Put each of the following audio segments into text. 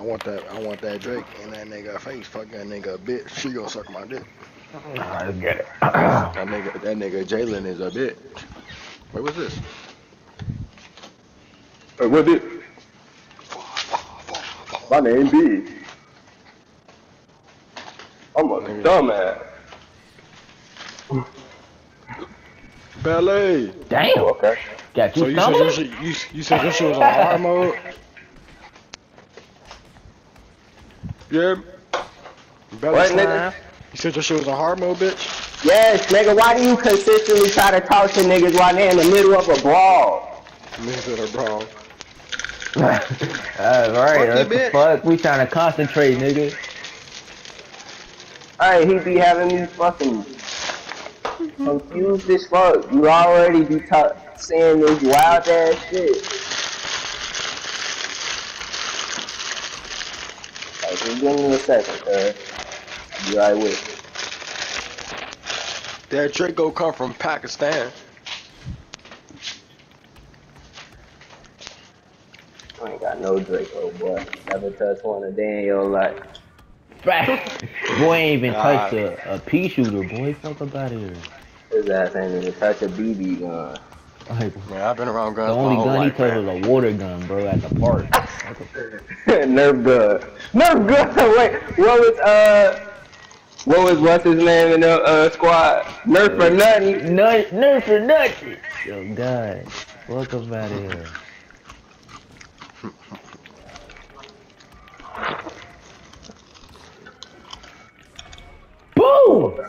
I want that. I want that Drake in that nigga face. Fuck that nigga a bitch. She gonna suck my dick. I get it. That nigga. That nigga Jalen is a bitch. Wait, what's this? Hey, what it? My name B. I'm a dumbass. Ballet. Damn. Okay. Got So you you said your you, you said your shit was on hard mode? Yeah. Ballet What, nigga? You said your shit was a hard mode, bitch? Yes, nigga, why do you consistently try to talk to niggas while they're in the middle of a brawl? Niggas that are bro. That's right. Fuck What you, the bitch. fuck? We trying to concentrate, nigga. Alright, he be having me fucking confused as fuck. You already be ta- saying this wild ass shit. Like, just give me a second, cuz. I'll be right with you. That Draco come from Pakistan. I ain't got no Draco, oh boy. Never touched one a day in your life. Boy ain't even Nah. touched a, a pea shooter, boy. Fuck about here. His ass ain't even touch a BB gun. Like, Man, I've been around the guns my only whole gun he life, touched man. was a water gun, bro, at the park. What the fuck? Nerf gun. Nerf gun. Wait, what was uh, what was what's his name in the uh squad? Nerf for nothing. Nut, nerd for nothing. Yo, God. Fuck about here. Boom!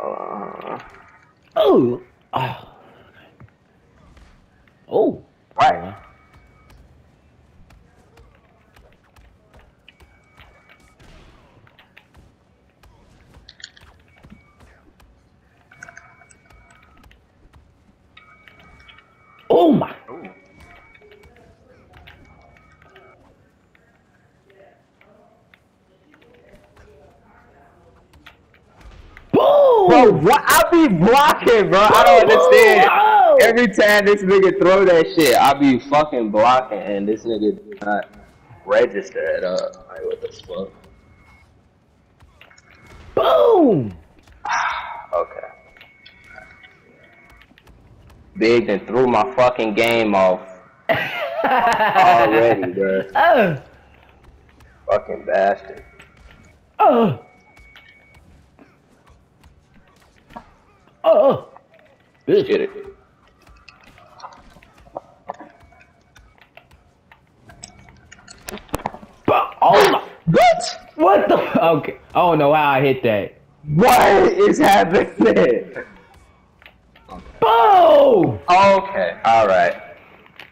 Uh! Oh! Oh! right. Oh my! Boom! Bro, what? I be blocking, bro. I don't understand. Every time this nigga throw that shit, I be fucking blocking, and this nigga do not register it up. Like, what the fuck? Boom! Okay. Big and threw my fucking game off already, bro. Oh! Fucking bastard. Oh! Oh! oh. Bitch. Get it. Oh my! What? What the? Okay. I don't know how I hit that. What is happening? Boom! Okay, alright.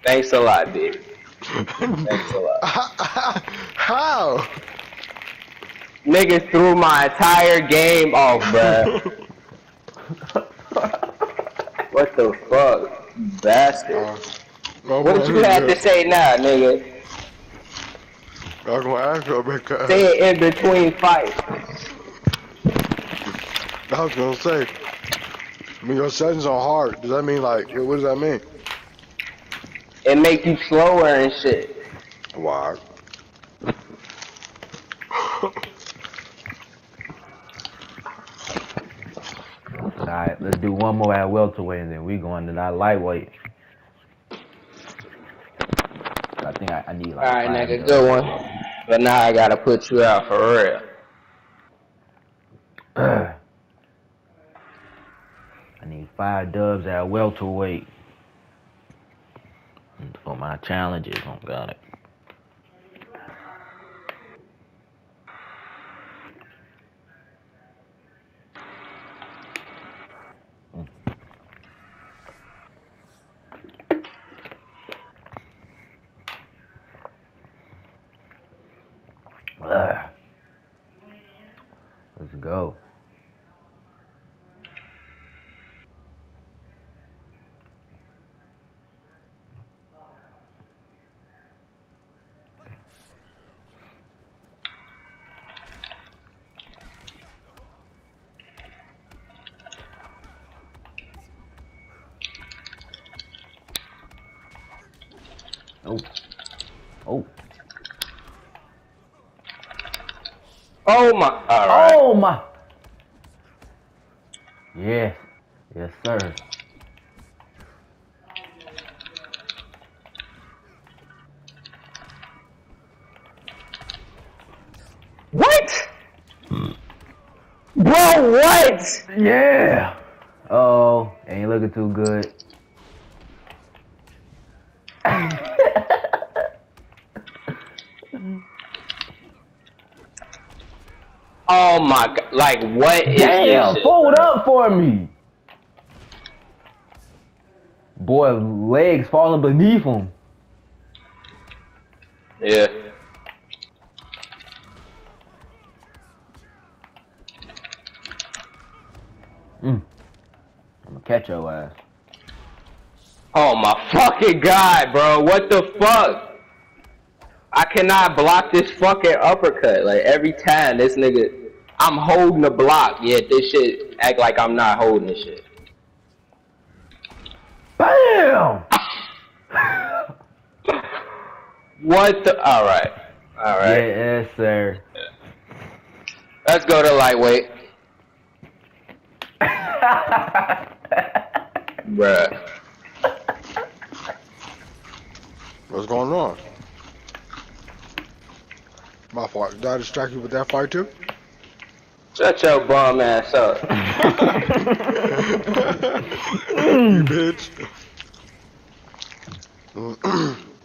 Thanks a lot, dude. Thanks a lot. How? Niggas threw my entire game off, bruh. what the fuck? you Bastard. Oh, What did you have to say now, nigga? I'm gonna ask you because Say it in between fights. I was gonna say, when your settings are hard, does that mean like, what does that mean? It make you slower and shit. Why? Let's do one more at welterweight and then we going to that lightweight. I think I, I need like Alright, nigga, good one. But now I gotta put you out for real. I need five dubs at welterweight. For my challenges, oh got it. Ugh. Let's go. Oh. Oh. Oh my. All right. Oh my. Yes. Yes, sir. What? Bro, what? Yeah. Oh, ain't looking too good. Oh my god. Like, what is Damn, this? fold up for me. Boy, legs falling beneath him. Yeah. Mm. I'm gonna catch your ass. Oh my fucking god, bro. What the fuck? I cannot block this fucking uppercut. Like every time this nigga I'm holding the block, yet this shit act like I'm not holding this shit. Bam! What the alright. Alright. Yes, sir. Let's go to lightweight. Bruh. What's going on? My fault. Did I distract you with that fight too? Shut your bum ass up. you bitch.